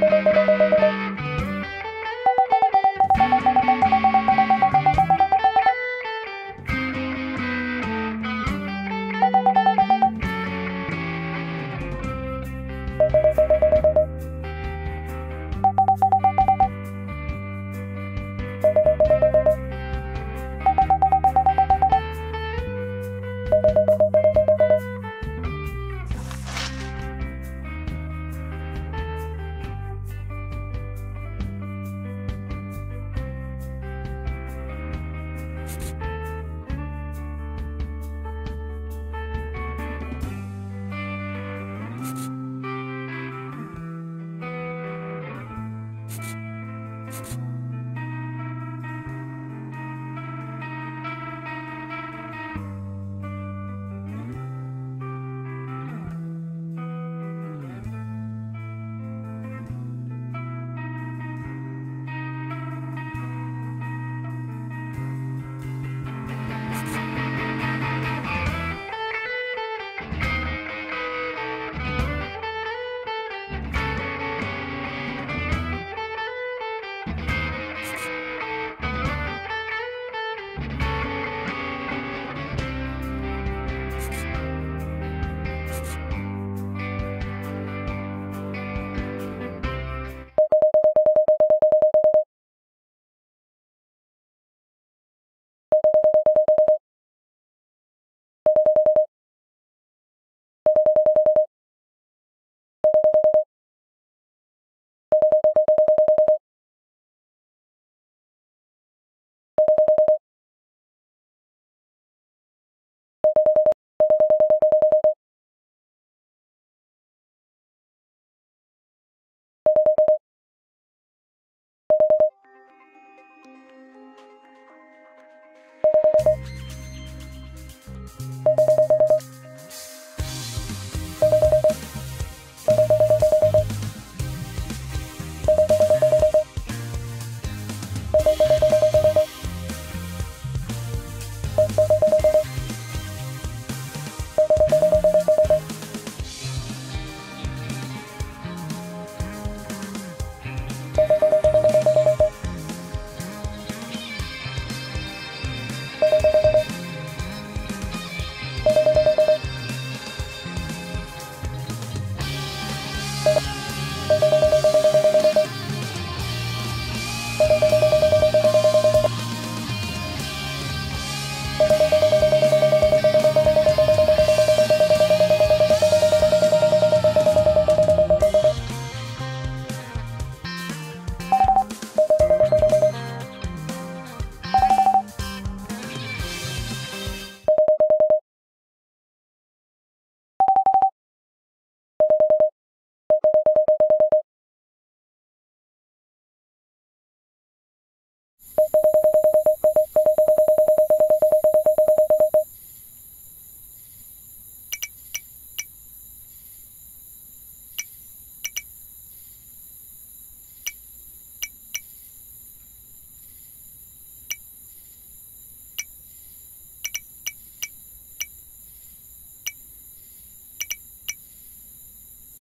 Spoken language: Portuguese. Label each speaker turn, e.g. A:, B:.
A: you.